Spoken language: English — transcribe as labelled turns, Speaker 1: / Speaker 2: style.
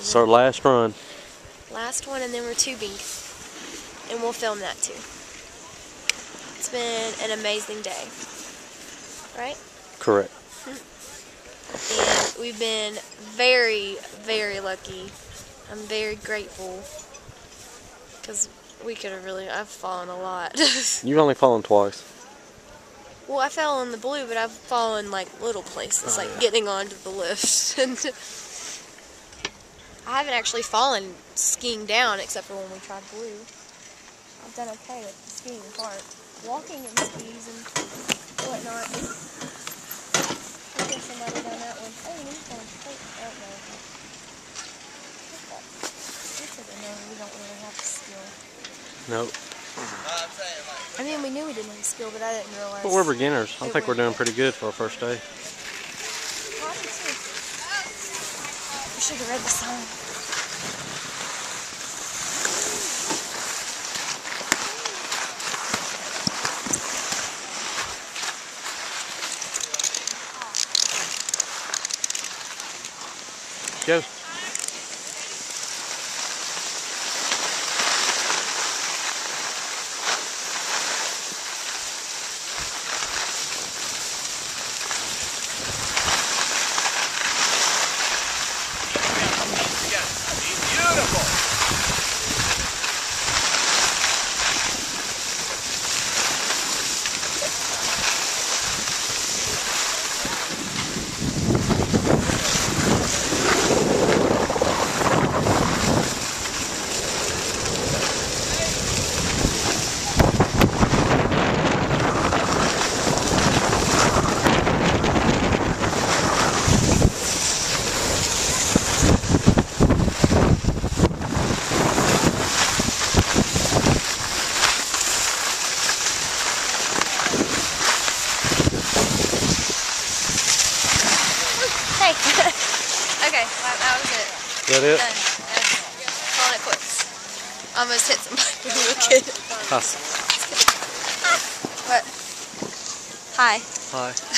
Speaker 1: It's our last run.
Speaker 2: Last one, and then we're tubing. And we'll film that too. It's been an amazing day. Right?
Speaker 1: Correct.
Speaker 2: And we've been very, very lucky. I'm very grateful. Because we could have really, I've fallen a lot.
Speaker 1: You've only fallen twice.
Speaker 2: well, I fell in the blue, but I've fallen like little places,
Speaker 1: Oh,
Speaker 2: like
Speaker 1: yeah.
Speaker 2: getting onto the lift. and I haven't actually fallen skiing down except for when we tried blue. I've done okay with the skiing part. Walking in skis and whatnot. I think somebody done that one. Oh, you one. Oh, no. This is no, we don't really have skill.
Speaker 1: Nope.
Speaker 2: I mean, we knew we didn't have skill, but I didn't realize.
Speaker 1: But we're beginners. I think we're doing pretty good for our first day.
Speaker 2: I do too. We should have read the sign.
Speaker 1: Go.
Speaker 2: Hey. okay, that, that was it.
Speaker 1: Is that it?
Speaker 2: Done. That's calling it quits. Almost hit somebody when we were kidding.
Speaker 1: Hi.
Speaker 2: What? Hi.
Speaker 1: Hi.